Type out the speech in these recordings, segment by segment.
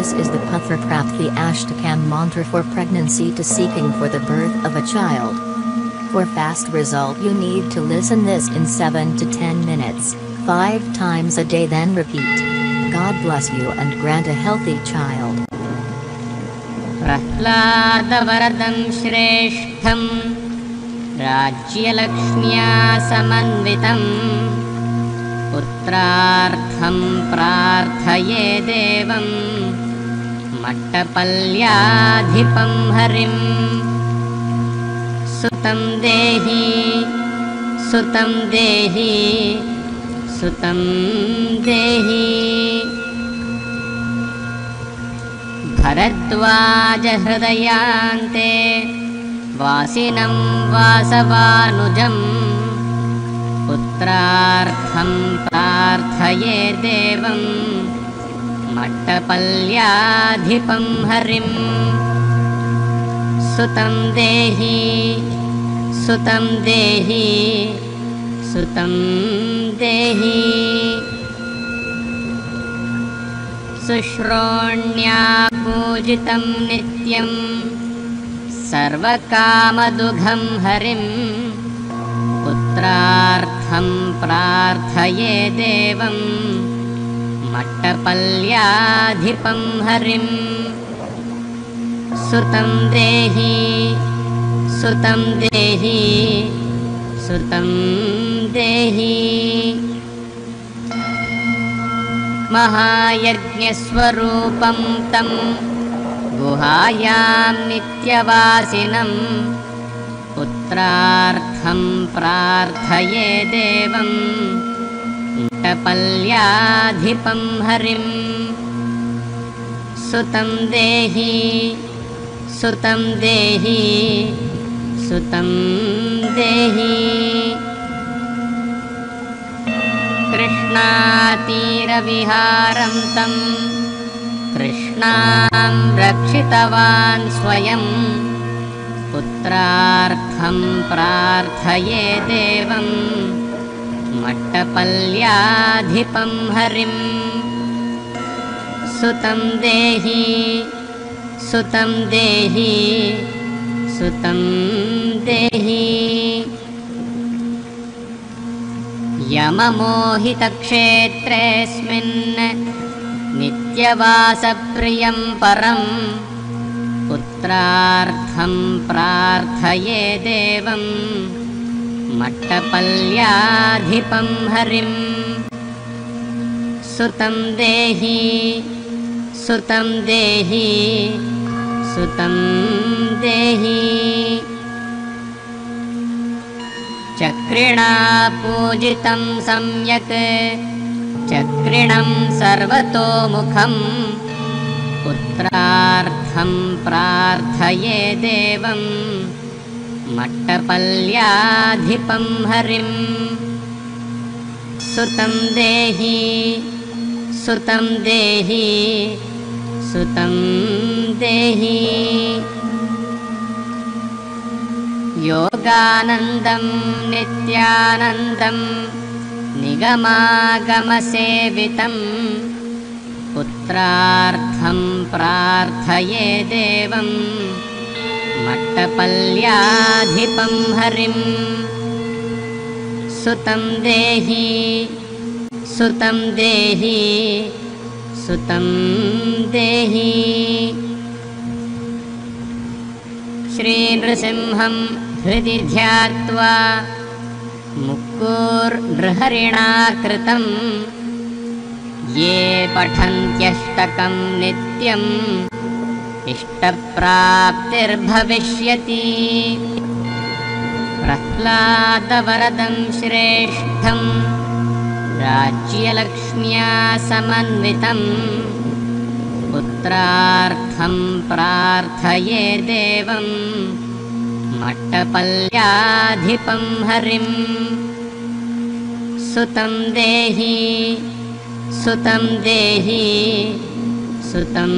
This is the Putraprapti Ashtakam mantra for pregnancy to seeking for the birth of a child. For fast result you need to listen this in 7 to 10 minutes, 5 times a day then repeat. God bless you and grant a healthy child. प्रह्लादवरदं श्रेष्ठं राज्यलक्ष्म्या समन्वितम् पुत्रार्थं प्रार्थये देवं मट्टपल्याधिपं हरिम् सुतं देहि सुतं देहि सुतं देहि। भरद्वाजहृदयान्ते वासिनं वासवानुजम् पुत्रार्थं प्रार्थये देवं मट्टपल्याधिपं हरिम् सुतं देहि सुतं देहि सुतं देहि। शुश्रोण्या पूजितं नित्यं सर्वकामदुघं हरिं। पुत्रार्थं प्रार्थये देवं मट्टपल्याधिपं हरिं। सुतं देहि सुतं देहि सुतं देहि। महायज्ञस्वरूपं तं गुहायां नित्यवासिनं पुत्रार्थं प्रार्थये देवं टपल्याधिपं हरिं। सुतं देहि सुतं देहि सुतं देहि। कृष्णातीरविहारं तं कृष्णां रक्षितवान् स्वयं। पुत्रार्थं प्रार्थये देवं मट्टपल्याधिपं हरिं। सुतं देहि सुतं देहि सुतं देहि। यममोहितक्षेत्रेऽस्मिन् नित्यवासप्रियं परं पुत्रार्थं प्रार्थये देवं मट्टपल्याधिपं हरिं। देहि सुतं देहि सुतं देहि। चक्रिणा पूजितं सम्यक् चक्रिणं सर्वतोमुखं। पुत्रार्थं प्रार्थये देवं मट्टपल्याधिपं हरिं। सुतं देहि सुतं देहि सुतं देहि। योगानन्दं नित्यानन्दं निगमागमसेवितं पुत्रार्थं प्रार्थये देवं मट्टपल्याधिपं हरिं। सुतं देहि सुतं देहि सुतं देहि। श्रीनृसिंहं हृदि ध्यात्वा मुक्कुर्नृहरिणा कृतं ये पठन्त्यष्टकं नित्यम् इष्टप्राप्तिर्भविष्यति। प्रह्लादवरदं श्रेष्ठं राज्यलक्ष्म्या समन्वितम्। पुत्रार्थं प्रार्थये देवं मट्टपल्याधिपं हरिं सुतं देहि सुतं देहि सुतं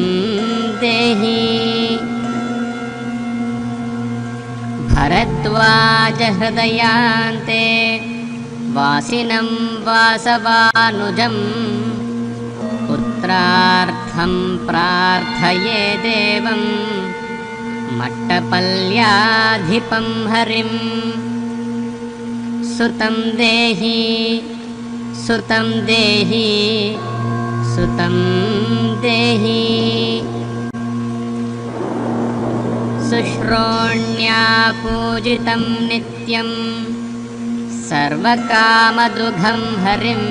देहि। भरद्वाजहृदयान्ते वासिनं वासवानुजम् पुत्रार्थं प्रार्थये देवं मट्टपल्याधिपं हरिम् सुतं देहि सुतं देहि सुतं देहि। शुश्रोण्या पूजितं नित्यं सर्वकामदुघं हरिं।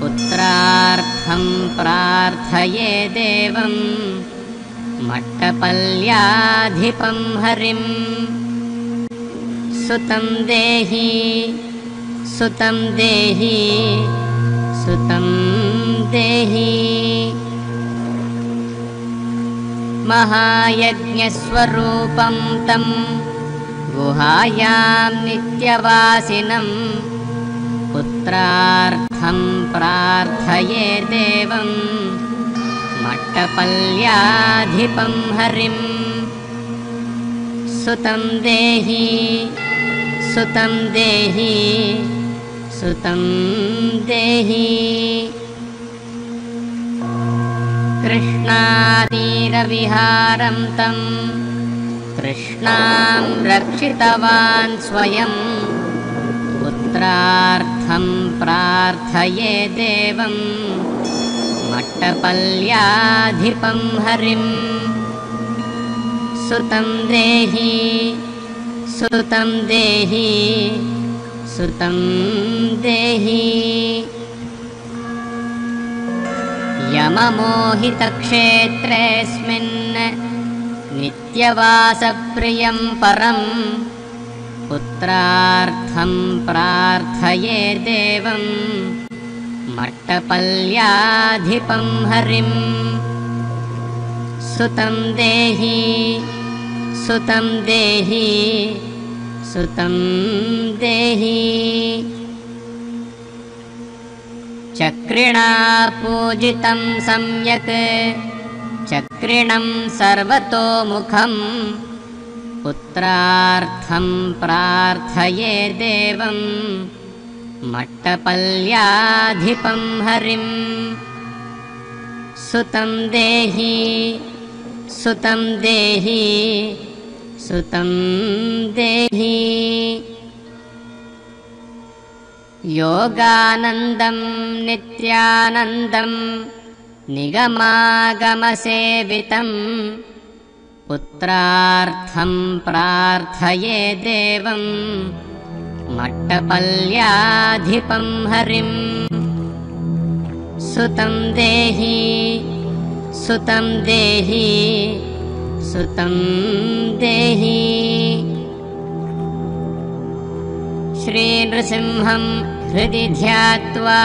पुत्रार्थं प्रार्थये देवं मट्टपल्याधिपं हरिम् सुतं देहि सुतं देहि सुतं देहि। महायज्ञस्वरूपं तं गुहायां नित्यवासिनं पुत्रार्थं प्रार्थये देवं मट्टपल्याधिपं हरिम् सुतं देहि सुतं देहि सुतं देहि। कृष्णातीरविहारं तं कृष्णां रक्षितवान् स्वयं। पुत्रार्थं प्रार्थये देवं। मट्टपल्याधिपं हरिम् सुतं देहि सुतं देहि सुतं देहि। यममोहितक्षेत्रेऽस्मिन् नित्यवासप्रियं परं पुत्रार्थं प्रार्थये देवं मट्टपल्याधिपं हरिम्। सुतं देहि सुतं देहि सुतं देहि। चक्रिणा पूजितं सम्यक्। चक्रिणं सर्वतोमुखं पुत्रार्थं प्रार्थये देवं। मट्टपल्याधिपं हरिम् सुतं देहि सुतं देहि देहि। योगानन्दं नित्यानन्दं निगमागमसेवितं पुत्रार्थं प्रार्थये देवं मट्टपल्याधिपं हरिम् सुतं देहि सुतं देहि सुतं देहि। श्रीनृसिंहं हृदि ध्यात्वा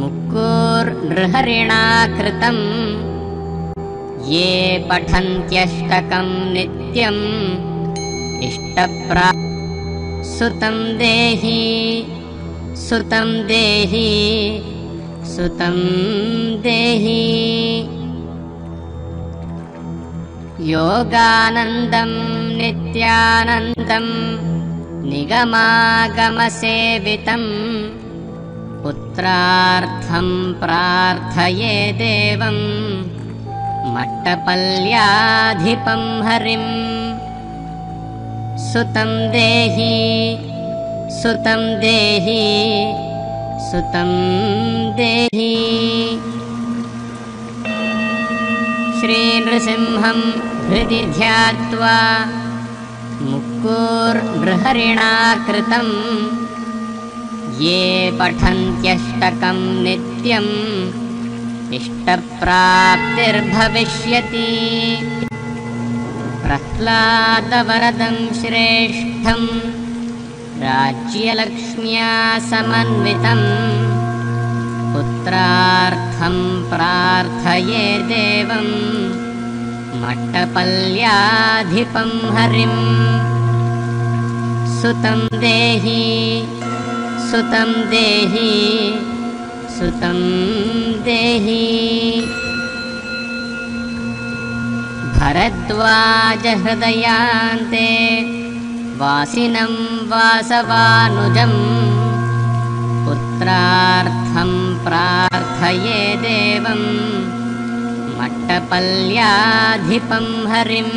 मुक्कुर्नृहरिणा कृतं ये पठन्त्यष्टकं नित्यम् इष्टप्रा सुतं देहि सुतं देहि सुतं देहि योगानन्दं नित्यानन्दं निगमागमसेवितं पुत्रार्थं प्रार्थये देवं मट्टपल्याधिपं हरिम् सुतं देहि सुतं देहि सुतं देहि श्रीनृसिंहं हृदि ध्यात्वा मुक्कुर्नृहरिणा कृतं ये पठन्त्यष्टकं नित्यम् इष्टप्राप्तिर्भविष्यति। प्रह्लादवरदं श्रेष्ठं राज्यलक्ष्म्या समन्वितम् पुत्रार्थं प्रार्थये देवं मट्टपल्याधिपं हरिम् सुतं देहि सुतं देहि सुतं देहि। भरद्वाजहृदयान्ते वासिनं वासवानुजम् पुत्रार्थं प्रार्थ प्रार्थये देवं मट्टपल्याधिपं हरिं।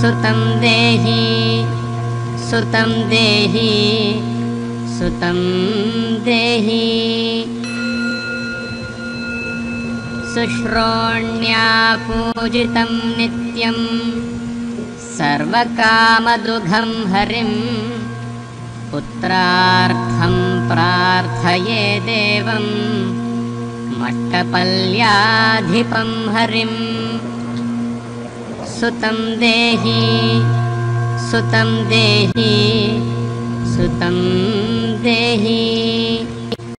सुतं देहि सुतं देहि सुतं देहि। शुश्रोण्या पूजितं नित्यं सर्वकामदुघं हरिं पुत्रार्थं प्रार्थये देवं मट्टपल्याधिपं हरिं। सुतं देहि सुतं देहि सुतं देहि